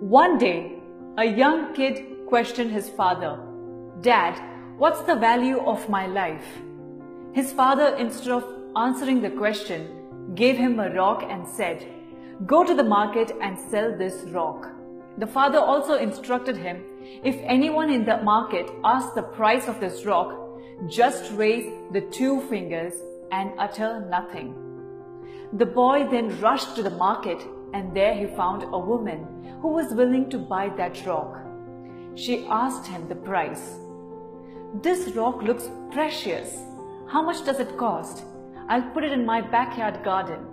One day, a young kid questioned his father, Dad, what's the value of my life? His father, instead of answering the question, gave him a rock and said, Go to the market and sell this rock. The father also instructed him, If anyone in the market asks the price of this rock, just raise the two fingers and utter nothing. The boy then rushed to the market and there he found a woman who was willing to buy that rock. She asked him the price. This rock looks precious. How much does it cost? I'll put it in my backyard garden.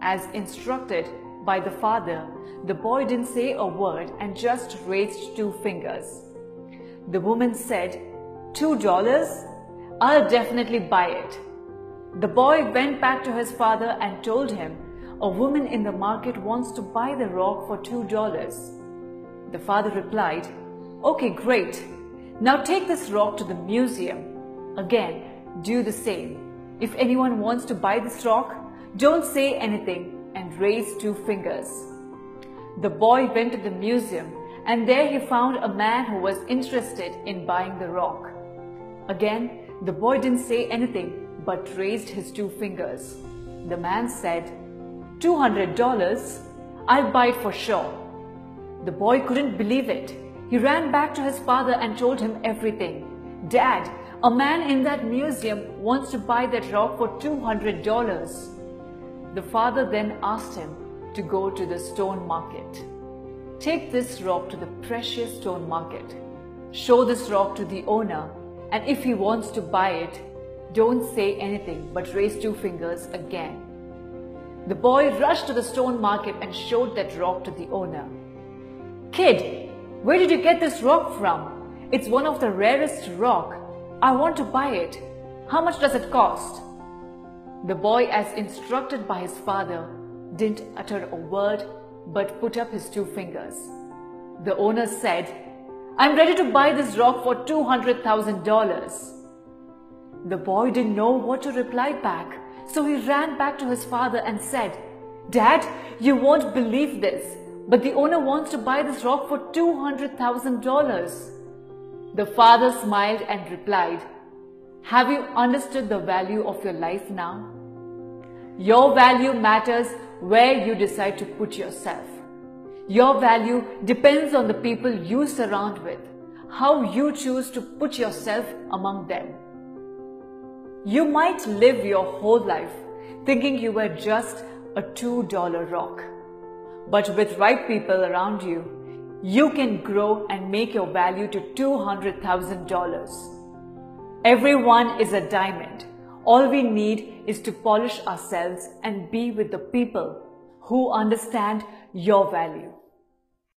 As instructed by the father, the boy didn't say a word and just raised two fingers. The woman said, Two dollars? I'll definitely buy it. The boy went back to his father and told him a woman in the market wants to buy the rock for two dollars. The father replied, Okay, great. Now take this rock to the museum. Again, do the same. If anyone wants to buy this rock, don't say anything and raise two fingers. The boy went to the museum and there he found a man who was interested in buying the rock. Again, the boy didn't say anything but raised his two fingers. The man said, $200? I'll buy it for sure. The boy couldn't believe it. He ran back to his father and told him everything. Dad, a man in that museum wants to buy that rock for $200. The father then asked him to go to the stone market. Take this rock to the precious stone market. Show this rock to the owner and if he wants to buy it, don't say anything but raise two fingers again. The boy rushed to the stone market and showed that rock to the owner. Kid, where did you get this rock from? It's one of the rarest rock. I want to buy it. How much does it cost? The boy, as instructed by his father, didn't utter a word but put up his two fingers. The owner said, I'm ready to buy this rock for $200,000. The boy didn't know what to reply back so he ran back to his father and said, Dad, you won't believe this, but the owner wants to buy this rock for $200,000. The father smiled and replied, Have you understood the value of your life now? Your value matters where you decide to put yourself. Your value depends on the people you surround with, how you choose to put yourself among them. You might live your whole life thinking you were just a $2 rock. But with right people around you, you can grow and make your value to $200,000. Everyone is a diamond. All we need is to polish ourselves and be with the people who understand your value.